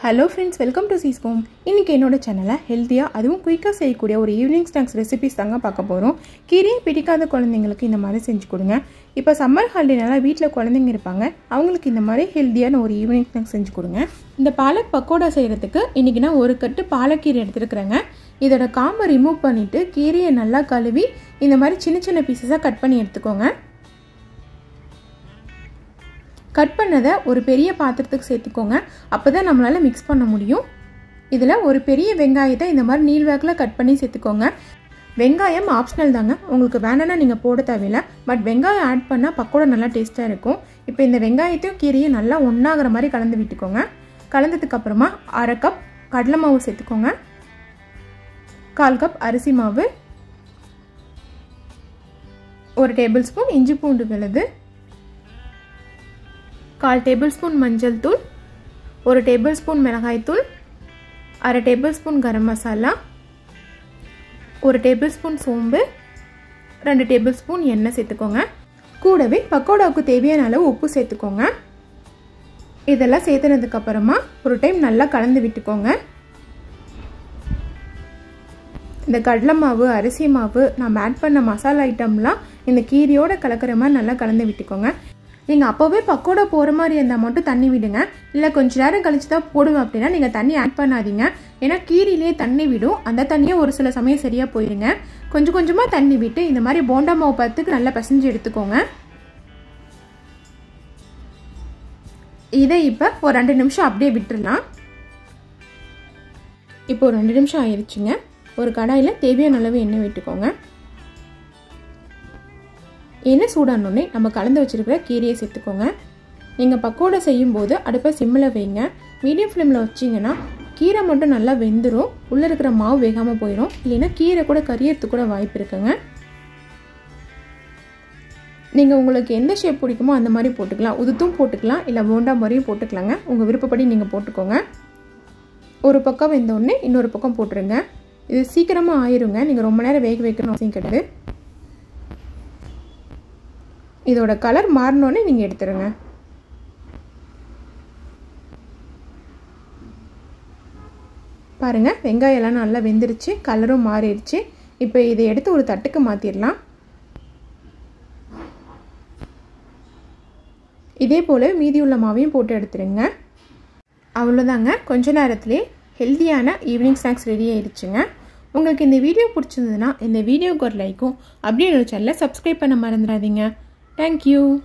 Hello friends welcome to சீஸ்கோம் இன்றைக்கி என்னோட சேனலை ஹெல்த்தியாக அதுவும் குயிக்காக செய்யக்கூடிய ஒரு ஈவினிங் ஸ்நாக்ஸ் ரெசிபிஸ் தாங்க பார்க்க போகிறோம் கீரையை பிடிக்காத குழந்தைங்களுக்கு இந்த மாதிரி செஞ்சு கொடுங்க. இப்போ சம்மர் ஹாலிடேனால வீட்டில் குழந்தைங்க இருப்பாங்க. அவங்களுக்கு இந்த மாதிரி ஹெல்த்தியான ஒரு ஈவினிங் ஸ்நாக்ஸ் செஞ்சு கொடுங்க. இந்த பாலக் பக்கோடா செய்கிறதுக்கு இன்றைக்கி நான் ஒரு கட்டு பாலக்கீரை எடுத்துருக்குறேங்க. இதோட காம்பை ரிமூவ் பண்ணிவிட்டு கீரையை நல்லா கழுவி இந்த மாதிரி சின்ன சின்ன பீசஸாக கட் பண்ணி எடுத்துக்கோங்க. கட் பண்ணதை ஒரு பெரிய பாத்திரத்துக்கு சேர்த்துக்கோங்க. அப்போ தான் நம்மளால் மிக்ஸ் பண்ண முடியும். இதில் ஒரு பெரிய வெங்காயத்தை இந்த மாதிரி நீள்வாக்கில் கட் பண்ணி சேர்த்துக்கோங்க. வெங்காயம் ஆப்ஷனல் தாங்க. உங்களுக்கு வேணும்னா நீங்கள் போட தேவையில்லை. பட் வெங்காயம் ஆட் பண்ணால் பக்கோடா நல்லா டேஸ்ட்டாக இருக்கும். இப்போ இந்த வெங்காயத்தையும் கீரையும் நல்லா ஒன்றாகிற மாதிரி கலந்து விட்டுக்கோங்க. கலந்ததுக்கப்புறமா அரை கப் கடலை மாவு சேர்த்துக்கோங்க. கால் கப் அரிசி மாவு. ஒரு டேபிள் ஸ்பூன் இஞ்சி பூண்டு விழுது. கால் டேபிள் ஸ்பூன் மஞ்சள் தூள் ஒரு டேபிள் ஸ்பூன் மிளகாய்த்தூள் அரை டேபிள் ஸ்பூன் கரம் மசாலா ஒரு டேபிள் ஸ்பூன் சோம்பு ரெண்டு டேபிள் ஸ்பூன் எண்ணெய் சேர்த்துக்கோங்க. கூடவே பக்கோடாவுக்கு தேவையான அளவு உப்பு சேர்த்துக்கோங்க. இதெல்லாம் சேர்த்துனதுக்கப்புறமா ஒரு டைம் நல்லா கலந்து விட்டுக்கோங்க. இந்த கடலை மாவு அரிசி மாவு நம்ம ஆட் பண்ண மசாலா ஐட்டம்லாம் இந்த கீரையோடு கலக்கிற மாதிரி நல்லா கலந்து விட்டுக்கோங்க. நீங்கள் அப்போவே பக்கோடா போகிற மாதிரி இருந்தால் மட்டும் தண்ணி விடுங்க. இல்லை கொஞ்ச நேரம் கழிச்சு தான் போடுவேன் அப்படின்னா நீங்கள் தண்ணி ஆட் பண்ணாதீங்க. ஏன்னா கீரிலே தண்ணி விடும். அந்த தண்ணியை ஒரு சில சமயம் சரியாக போயிடுங்க கொஞ்சம் கொஞ்சமாக தண்ணி விட்டு இந்த மாதிரி போண்டா மாவு பத்துக்கு நல்லா பசஞ்சு எடுத்துக்கோங்க. இதை இப்போ ஒரு ரெண்டு நிமிஷம் அப்படியே விட்டுடலாம் இப்போ ஒரு ரெண்டு நிமிஷம் ஆயிடுச்சுங்க ஒரு கடாயில் தேவையான அளவு எண்ணெய் விட்டுக்கோங்க. எண்ணெய் சூடானோடனே நம்ம கலந்து வச்சுருக்கிற கீரையை சேர்த்துக்கோங்க. நீங்கள் பக்கோடா செய்யும்போது அடுப்பை சிம்மில் வைங்க. மீடியம் ஃப்ளேமில் வச்சிங்கன்னா கீரை மட்டும் நல்லா வெந்துடும் உள்ளே இருக்கிற மாவு வேகாமல் போயிடும் இல்லைன்னா கீரை கூட கரியறதுக்கு கூட வாய்ப்பு இருக்குங்க. நீங்கள் உங்களுக்கு எந்த ஷேப் பிடிக்குமோ அந்த மாதிரி போட்டுக்கலாம். உதுத்தும் போட்டுக்கலாம். இல்லை போண்டா மாதிரியும் போட்டுக்கலாங்க. உங்கள் விருப்பப்படி நீங்கள் போட்டுக்கோங்க. ஒரு பக்கம் வெந்தோடனே இன்னொரு பக்கம் போட்டுருங்க. இது சீக்கிரமாக ஆயிருங்க. நீங்கள் ரொம்ப நேரம் வேக வைக்கணும் அவசியம் கிடையாது. இதோட கலர் மாறினோன்னே நீங்கள் எடுத்துருங்க. பாருங்கள் வெங்காயம் எல்லாம் நல்லா வெந்துருச்சு கலரும் மாறிடுச்சு. இப்போ இதை எடுத்து ஒரு தட்டுக்கு மாற்றிடலாம் இதே போல் மீதி உள்ள மாவையும் போட்டு எடுத்துருங்க. அவ்வளோதாங்க கொஞ்ச நேரத்துலேயே ஹெல்த்தியான ஈவினிங் ஸ்நாக்ஸ் ரெடி ஆயிடுச்சுங்க உங்களுக்கு இந்த வீடியோ பிடிச்சிருந்ததுன்னா இந்த வீடியோக்கு ஒரு லைக்கும் அப்படியே என்னோட சேனலை சப்ஸ்கிரைப் பண்ண மறந்துடாதீங்க. Thank you.